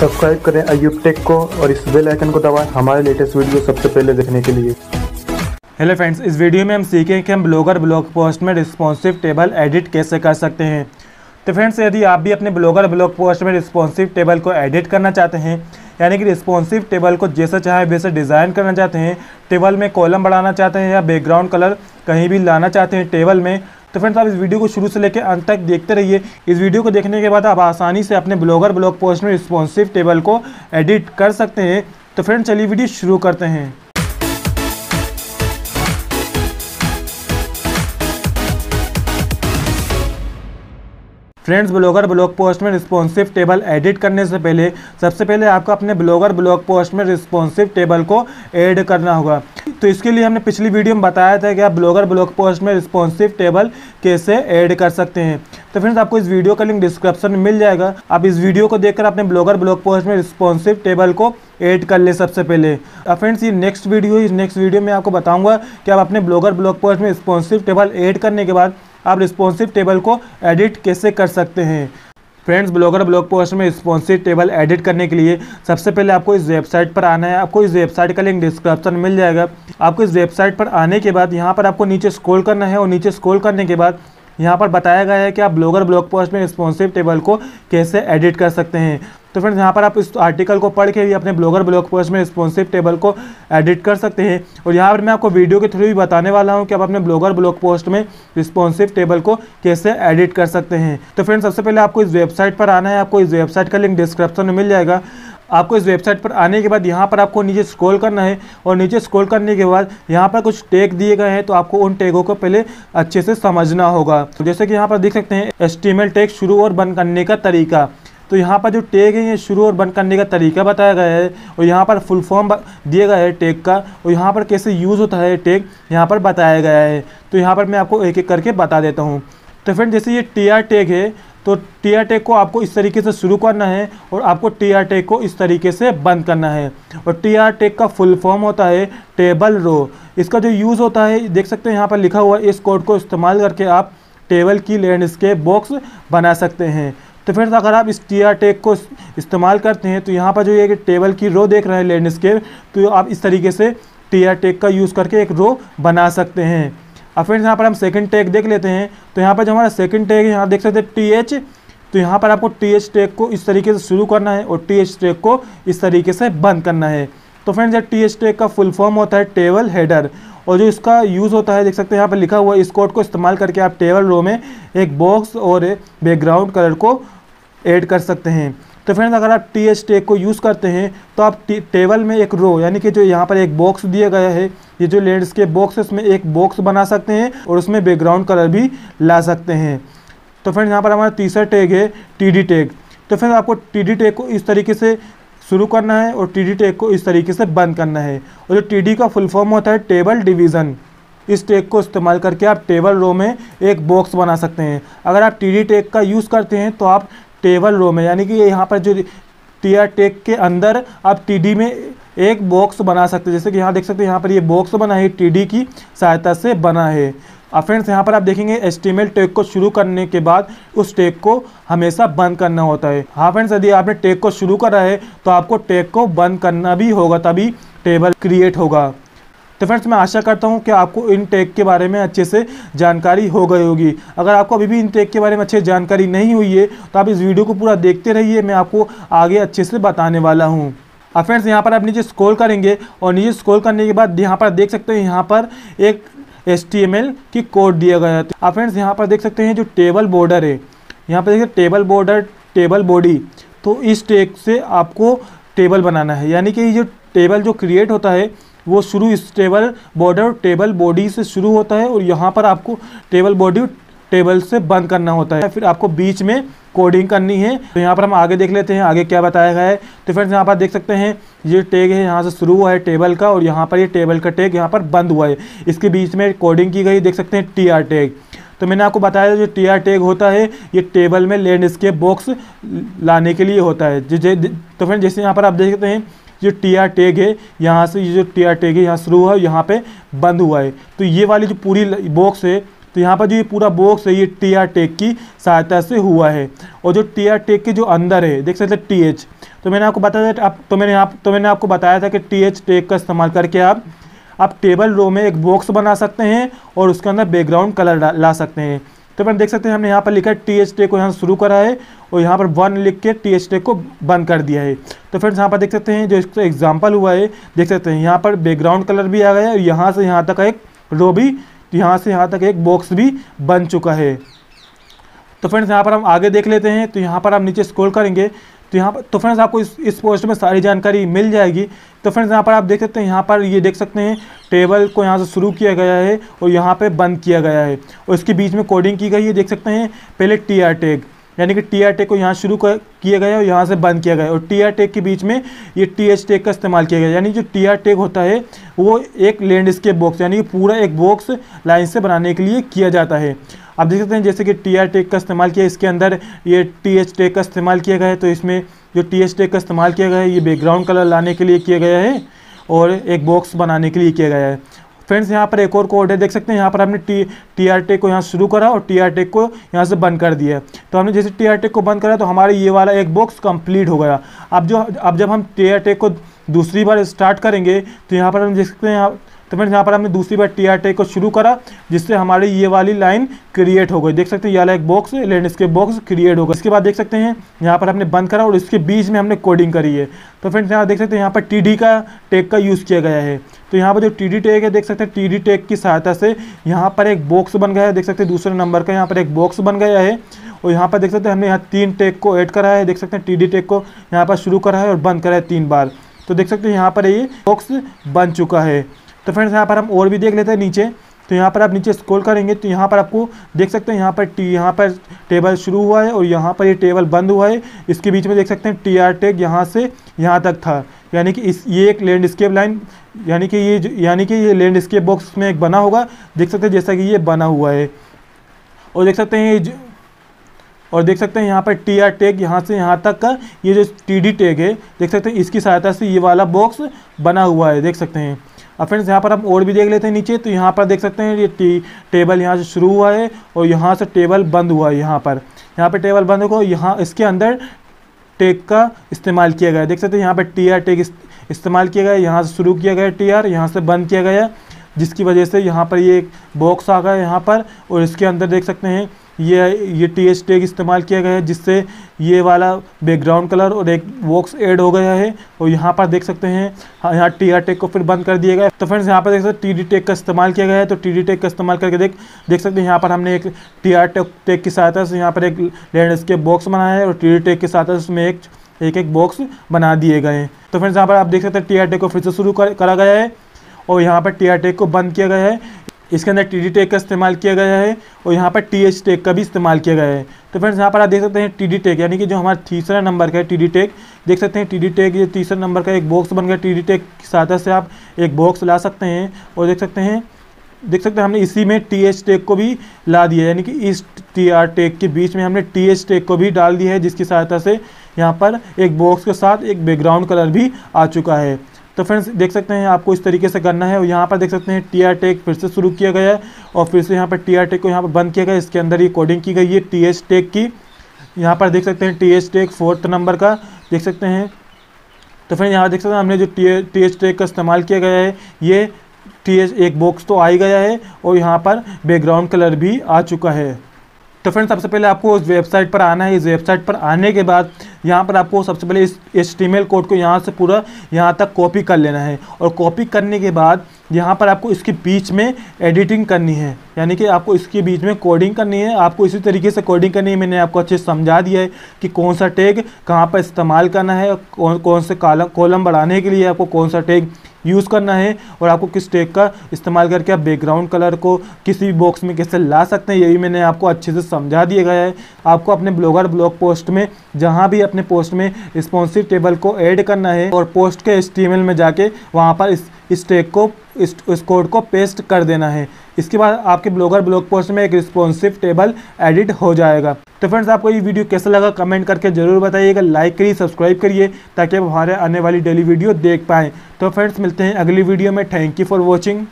Subscribe करें Ayub take को और इस बेल आइकन को दबाएँ हमारे लेटेस्ट वीडियो सबसे पहले देखने के लिए। हेलो फ्रेंड्स, इस वीडियो में हम सीखें कि हम ब्लॉगर ब्लॉग पोस्ट में रिस्पॉन्सिव टेबल एडिट कैसे कर सकते हैं। तो फ्रेंड्स, यदि आप भी अपने ब्लॉगर ब्लॉग पोस्ट में रिस्पॉन्सिव टेबल को एडिट करना चाहते हैं, यानी कि रिस्पॉन्सिव टेबल को जैसा चाहे वैसे डिज़ाइन करना चाहते हैं टेबल में कॉलम बढ़ाना चाहते हैं या बैकग्राउंड कलर कहीं भी लाना चाहते हैं टेबल में तो फ्रेंड्स आप इस वीडियो को शुरू से लेकर अंत तक देखते रहिए। इस वीडियो को देखने के बाद आप आसानी से अपने ब्लॉगर ब्लॉग पोस्ट में रिस्पॉन्सिव टेबल को एडिट कर सकते हैं। तो फ्रेंड्स चलिए वीडियो शुरू करते हैं। फ्रेंड्स ब्लॉगर ब्लॉग पोस्ट में रिस्पॉन्सिव टेबल एडिट करने से पहले, सबसे पहले आपको अपने ब्लॉगर ब्लॉग पोस्ट में रिस्पॉन्सिव टेबल को ऐड करना होगा। तो इसके लिए हमने पिछली वीडियो में बताया था कि आप ब्लॉगर, ब्लॉग पोस्ट में रिस्पॉन्सिव टेबल कैसे ऐड कर सकते हैं। तो फ्रेंड्स आपको इस वीडियो का लिंक डिस्क्रिप्शन में मिल जाएगा। आप इस वीडियो को देखकर अपने ब्लॉगर, ब्लॉग पोस्ट में रिस्पॉन्सिव टेबल को ऐड कर ले सबसे पहले। अब फ्रेंड्स ये नेक्स्ट वीडियो इस नेक्स्ट वीडियो में आपको बताऊँगा कि आप अपने ब्लॉगर, ब्लॉग पोस्ट में रिस्पॉन्सिव टेबल ऐड करने के बाद आप रिस्पॉन्सिव टेबल को एडिट कैसे कर सकते हैं। फ्रेंड्स, ब्लॉगर ब्लॉग पोस्ट में स्पॉन्सिव टेबल एडिट करने के लिए सबसे पहले आपको इस वेबसाइट पर आना है। आपको इस वेबसाइट का लिंक डिस्क्रिप्शन मिल जाएगा। आपको इस वेबसाइट पर आने के बाद यहाँ पर आपको नीचे स्क्रॉल करना है और नीचे स्क्रॉल करने के बाद यहाँ पर बताया गया है कि आप ब्लॉगर ब्लॉग पोस्ट में रिस्पॉन्सिव टेबल को कैसे एडिट कर सकते हैं। तो फ्रेंड्स यहाँ पर आप इस आर्टिकल को पढ़ के भी अपने ब्लॉगर ब्लॉग पोस्ट में रिस्पॉन्सिव टेबल को एडिट कर सकते हैं। और यहाँ पर मैं आपको वीडियो के थ्रू भी बताने वाला हूँ कि आप अपने ब्लॉगर ब्लॉग पोस्ट में रिस्पॉन्सिव टेबल को कैसे एडिट कर सकते हैं। तो फ्रेंड्स सबसे पहले आपको इस वेबसाइट पर आना है। आपको इस वेबसाइट का लिंक डिस्क्रिप्शन में मिल जाएगा। आपको इस वेबसाइट पर आने के बाद यहाँ पर आपको नीचे स्क्रॉल करना है और नीचे स्क्रॉल करने के बाद यहाँ पर कुछ टैग दिए गए हैं तो आपको उन टैगों को पहले अच्छे से समझना होगा। तो जैसे कि यहाँ पर देख सकते हैं एस्टीमेल टैग शुरू और बंद करने का तरीका। तो यहाँ पर जो टैग है, ये शुरू और बंद करने का तरीका बताया गया है और यहाँ पर फुल फॉर्म दिया गया है टैग का और यहाँ पर कैसे यूज़ होता है टैग, यहाँ पर बताया गया है। तो यहाँ पर मैं आपको एक एक करके बता देता हूँ। तो फ्रेंड जैसे ये टी आर टैग है तो टी आर टैग को आपको इस तरीके से शुरू करना है और आपको टी आर टैग को इस तरीके से बंद करना है। और टी आर टैग का फुल फॉर्म होता है टेबल रो इसका जो यूज़ होता है, देख सकते हैं, यहाँ पर लिखा हुआ है, इस कोड को इस्तेमाल करके आप टेबल की लैंडस्केप बॉक्स बना सकते हैं। तो फ्रेंड्स अगर आप इस टी आर टैग को इस्तेमाल करते हैं तो यहाँ पर जो ये टेबल की रो देख रहे हैं लैंडस्केप तो आप इस तरीके से टी आर टैग का यूज़ करके एक रो बना सकते हैं। अब फ्रेंड्स यहाँ पर हम सेकंड टैग देख लेते हैं। तो यहाँ पर जो हमारा सेकंड टैग है, यहाँ देख सकते हैं टी एच तो यहाँ पर आपको टी एच टैग को इस तरीके से शुरू करना है और टी एच टैग को इस तरीके से बंद करना है। तो फ्रेंड्स यह टी एच टैग का फुल फॉर्म होता है टेबल हेडर। और जो इसका यूज़ होता है, देख सकते हैं, यहाँ पर लिखा हुआ है, इस कोड को इस्तेमाल करके आप टेबल रो में एक बॉक्स और बैकग्राउंड कलर को ऐड कर सकते हैं। तो फ्रेंड्स अगर आप टी एच टैग को यूज़ करते हैं तो आप टेबल में एक रो यानी कि जो यहाँ पर एक बॉक्स दिया गया है, ये जो लैंडस्केप बॉक्स है, उसमें एक बॉक्स बना सकते हैं और उसमें बैकग्राउंड कलर भी ला सकते हैं। तो फ्रेंड्स यहाँ पर हमारा तीसरा टैग है टी डी टैग तो फ्रेंड्स आपको टी डी टैग को इस तरीके से शुरू करना है और टी डी टैग को इस तरीके से बंद करना है। और जो टी डी का फुल फॉर्म होता है टेबल डिवीज़न इस टैग को इस्तेमाल करके आप टेबल रो में एक बॉक्स बना सकते हैं। अगर आप टी डी टैग का यूज़ करते हैं तो आप टेबल रो में, यानी कि यहाँ पर जो टी आर टेक के अंदर आप टी डी में एक बॉक्स बना सकते हैं। जैसे कि यहाँ देख सकते हैं, यहाँ पर ये बॉक्स बना है टी डी की सहायता से बना है। अब फ्रेंड्स, यहाँ पर आप देखेंगे एस्टिमेल टेक को शुरू करने के बाद उस टेक को हमेशा बंद करना होता है। हाँ फ्रेंड्स, यदि आपने टेक को शुरू करा है तो आपको टेक को बंद करना भी होगा, तभी टेबल क्रिएट होगा। तो फ्रेंड्स, मैं आशा करता हूँ कि आपको इन टेक के बारे में अच्छे से जानकारी हो गई होगी। अगर आपको अभी भी इन टेक के बारे में अच्छे जानकारी नहीं हुई है तो आप इस वीडियो को पूरा देखते रहिए, मैं आपको आगे अच्छे से बताने वाला हूँ। अब फ्रेंड्स, यहाँ पर आप नीचे स्क्रॉल करेंगे, और नीचे स्क्रॉल करने के बाद यहाँ पर देख सकते हैं, यहाँ पर एक एस की कोड दिया गया था आप फ्रेंड्स यहाँ पर देख सकते हैं जो टेबल बॉर्डर है। यहाँ पर देखिए टेबल बॉर्डर टेबल बॉडी तो इस टेक से आपको टेबल बनाना है। यानी कि जो टेबल जो क्रिएट होता है, वो शुरू इस टेबल बॉर्डर टेबल बॉडी से शुरू होता है और यहाँ पर आपको टेबल बॉडी टेबल से बंद करना होता है। फिर आपको बीच में कोडिंग करनी है। तो यहाँ पर हम आगे देख लेते हैं, आगे क्या बताया गया है। तो फ्रेंड्स, यहाँ पर देख सकते हैं, ये टैग है, यहाँ से शुरू हुआ है टेबल का और यहाँ पर ये टेबल का टैग यहाँ पर बंद हुआ है। इसके बीच में कोडिंग की गई, देख सकते हैं टी आर टैग। तो मैंने आपको बताया जो टी आर टैग होता है, ये टेबल में लैंडस्केप बॉक्स लाने के लिए होता है। तो फ्रेंड जैसे यहाँ पर आप देख सकते हैं जो टी आर टैग है, यहाँ से ये जो टी आर टैग है, यहाँ शुरू हुआ है, यहाँ पे बंद हुआ है। तो ये वाली जो पूरी बॉक्स है तो यहाँ पर जो ये पूरा बॉक्स है, ये टी आर टेक की सहायता से हुआ है। और जो टी आर टेक के जो अंदर है, देख सकते हैं टी एच तो मैंने आपको बताया था आप तो मैंने आप तो मैंने आपको बताया था कि टी एच टेक का इस्तेमाल करके आप आप टेबल रो में एक बॉक्स बना सकते हैं और उसके अंदर बैकग्राउंड कलर ला सकते हैं। तो मैंने देख सकते हैं, हमने यहाँ पर लिखा है टी एच टेक को यहाँ शुरू करा है और यहाँ पर वन लिख के टी एच टेक को बंद कर दिया है। तो फ्रेंड्स यहाँ पर देख सकते हैं, जो इसका एग्ज़ाम्पल हुआ है, देख सकते हैं, यहाँ पर बैकग्राउंड कलर भी आ गया है और यहाँ से यहाँ तक एक रो भी यहाँ से यहाँ तक एक बॉक्स भी बन चुका है। तो फ्रेंड्स यहाँ पर हम आगे देख लेते हैं तो यहाँ पर हम नीचे स्क्रॉल करेंगे तो यहाँ पर तो फ्रेंड्स आपको इस इस पोस्ट में सारी जानकारी मिल जाएगी। तो फ्रेंड्स यहाँ पर आप देख सकते हैं, यहाँ पर ये देख सकते हैं टेबल को यहाँ से शुरू किया गया है और यहाँ पे बंद किया गया है। और इसके बीच में कोडिंग की गई है, देख सकते हैं, पहले टी आर टेग यानी कि टी आर टेक को यहाँ शुरू किया गया और यहाँ से बंद किया गया। और टी आर टेक के बीच में ये टी एच टेक का इस्तेमाल किया गया। यानी जो टी आर टेक होता है, वो एक लैंडस्केप बॉक्स यानी कि पूरा एक बॉक्स लाइन से बनाने के लिए किया जाता है। आप देख सकते हैं, जैसे कि टी आर टेक का इस्तेमाल किया, इसके अंदर ये टी एच टेक का इस्तेमाल किया गया है। तो इसमें जो टी एच टेक का इस्तेमाल किया गया है, ये बैकग्राउंड कलर लाने के लिए किया गया है और एक बॉक्स बनाने के लिए किया गया है। फ्रेंड्स, यहाँ पर एक और कोड है, देख सकते हैं, यहाँ पर हमने टी टी आर टेक को यहाँ शुरू करा और टी आर टेक को यहाँ से बंद कर दिया तो हमने जैसे टी आर टेक को बंद करा तो हमारे ये वाला एक बॉक्स कंप्लीट हो गया। अब जो, अब जब हम टी आर टेक को दूसरी बार स्टार्ट करेंगे तो यहाँ पर हम देख सकते हैं, यहाँ तो फ्रेंड्स यहाँ पर हमने दूसरी बार टी आर टेक को शुरू करा, जिससे हमारी ये वाली लाइन क्रिएट हो गई। देख सकते हैं ये वाला एक बॉक्स लैंडस्केप बॉक्स क्रिएट हो गया। इसके बाद देख सकते हैं, यहाँ पर हमने बंद करा और इसके बीच में हमने कोडिंग करी है। तो फ्रेंड्स यहाँ देख सकते हैं, यहाँ पर टीडी का टेक का यूज़ किया गया है। तो यहाँ पर जो टी डी टेक है, देख सकते हैं टी डी टेक की सहायता से यहाँ पर एक बॉक्स बन गया है। देख सकते हैं, दूसरे नंबर का यहाँ पर एक बॉक्स बन गया है। और यहाँ पर देख सकते हैं, हमने यहाँ तीन टेक को ऐड करा है। देख सकते हैं टी डी टेक को यहाँ पर शुरू करा है और बंद करा है तीन बार। तो देख सकते हैं, यहाँ पर ये बॉक्स बन चुका है। तो फ्रेंड्स यहाँ पर हम और भी देख लेते हैं नीचे। तो यहाँ पर आप नीचे स्क्रॉल करेंगे तो यहाँ पर आपको देख सकते हैं, यहाँ पर टी यहाँ पर टेबल शुरू हुआ है और यहाँ पर ये टेबल बंद हुआ है। इसके बीच में देख सकते हैं टी आर टेक यहाँ से यहाँ तक था। यानी कि इस, ये एक लैंडस्केप लाइन यानी कि ये यानी कि ये लैंडस्केप बॉक्स में एक बना होगा। देख सकते हैं जैसा कि ये बना हुआ है। और देख सकते हैं ये और देख सकते हैं यहाँ पर टी आर टेग यहाँ से यहाँ तक का ये जो टी डी टेग है, देख सकते हैं इसकी सहायता से ये वाला बॉक्स बना हुआ है। देख सकते हैं। अब फ्रेंड्स यहाँ पर हम और भी देख लेते हैं नीचे तो यहाँ पर देख सकते हैं ये टी, टेबल यहाँ से शुरू हुआ है और यहाँ से टेबल बंद हुआ है यहाँ पर। यहाँ पर टेबल बंद होगा यहाँ, इसके अंदर टेक का इस्तेमाल किया गया देख सकते हैं यहाँ पर टी आर टेक इस्तेमाल किया गया यहाँ से शुरू किया गया टी आर यहाँ से बंद किया गया जिसकी वजह से यहाँ पर ये एक बॉक्स आ गया यहाँ पर और इसके अंदर देख सकते हैं ये ये टी एच टेग इस्तेमाल किया गया है जिससे ये वाला बैकग्राउंड कलर और एक वॉक्स ऐड हो गया है और यहाँ पर देख सकते हैं हाँ, यहाँ टी आर टेक को फिर बंद कर दिया गया तो फ्रेंड्स यहाँ पर देख सकते हैं टी डी टेक का इस्तेमाल किया गया है। तो टी डी टेक का इस्तेमाल करके देख देख सकते हैं यहाँ पर हमने एक टी आर टेक की सहायता से यहाँ पर एक लैंडस्केप बॉक्स बनाया है और टी डी टेक की सहायता से उसमें एक एक एक बॉक्स बना दिए गए हैं। तो फ्रेंड्स यहाँ पर आप देख सकते हैं टी आर टेक को फिर से शुरू करा गया है और यहाँ पर टी आर टेक को बंद किया गया है। इसके अंदर टी डी टेक का इस्तेमाल किया गया है और यहाँ पर टी एच टेक का भी इस्तेमाल किया गया है। तो फ्रेंड्स यहाँ पर आप देख सकते हैं टी डी टेक यानी कि जो हमारा तीसरा नंबर का है टी डी टेक देख सकते हैं टी डी टेक ये तीसरा नंबर का एक बॉक्स बन गया टी डी टेक की सहायता से आप एक बॉक्स ला सकते हैं और देख सकते हैं, देख सकते हैं हमने इसी में टी एच टेक को भी ला दिया यानी कि इस टी आर टेक के बीच में हमने टी एच टेक को भी डाल दिया है, जिसकी सहायता से यहाँ पर एक बॉक्स के साथ एक बैकग्राउंड कलर भी आ चुका है। तो फ्रेंड्स देख सकते हैं आपको इस तरीके से करना है और यहाँ पर देख सकते हैं टी आर टेक फिर से शुरू किया गया है और फिर से यहाँ पर टी आर टेक को यहाँ पर बंद किया गया इसके अंदर ये कोडिंग की गई है टी एच टेक की। यहाँ पर देख सकते हैं T H tag fourth number का देख सकते हैं। तो फ्रेंड यहाँ देख सकते हैं हमने जो टी टी एच टेक का इस्तेमाल किया गया है, ये टी एच एक बॉक्स तो आ ही गया है और यहाँ पर बैकग्राउंड कलर भी आ चुका है। तो फ्रेंड सबसे पहले आपको उस वेबसाइट पर आना है। इस वेबसाइट पर आने के बाद यहाँ पर आपको सबसे पहले इस एच कोड को यहाँ से पूरा यहाँ तक कॉपी कर लेना है और कॉपी करने के बाद यहाँ पर आपको इसके बीच में एडिटिंग करनी है। यानी कि आपको इसके बीच में कोडिंग करनी है। आपको इसी तरीके से कोडिंग करनी है। मैंने आपको अच्छे से समझा दिया है कि कौन सा टैग कहाँ पर इस्तेमाल करना है कौन कौन से कॉलम बढ़ाने के लिए आपको कौन सा टैग यूज़ करना है और आपको किस टेक का इस्तेमाल करके आप बैकग्राउंड कलर को किसी भी बॉक्स में कैसे ला सकते हैं, यही मैंने आपको अच्छे से समझा दिया गया है। आपको अपने ब्लॉगर ब्लॉग पोस्ट में, जहाँ भी अपने पोस्ट में स्पॉन्सिव टेबल को ऐड करना है और पोस्ट के एस में जाके वहाँ पर इस इस टैग को इस, इस कोड को पेस्ट कर देना है। इसके बाद आपके ब्लॉगर ब्लॉग पोस्ट में एक रिस्पॉन्सिव टेबल एडिट हो जाएगा। तो फ्रेंड्स आपको ये वीडियो कैसा लगा कमेंट करके ज़रूर बताइएगा। लाइक करिए सब्सक्राइब करिए ताकि आप हमारे आने वाली डेली वीडियो देख पाएँ। तो फ्रेंड्स मिलते हैं अगली वीडियो में। Thank you for watching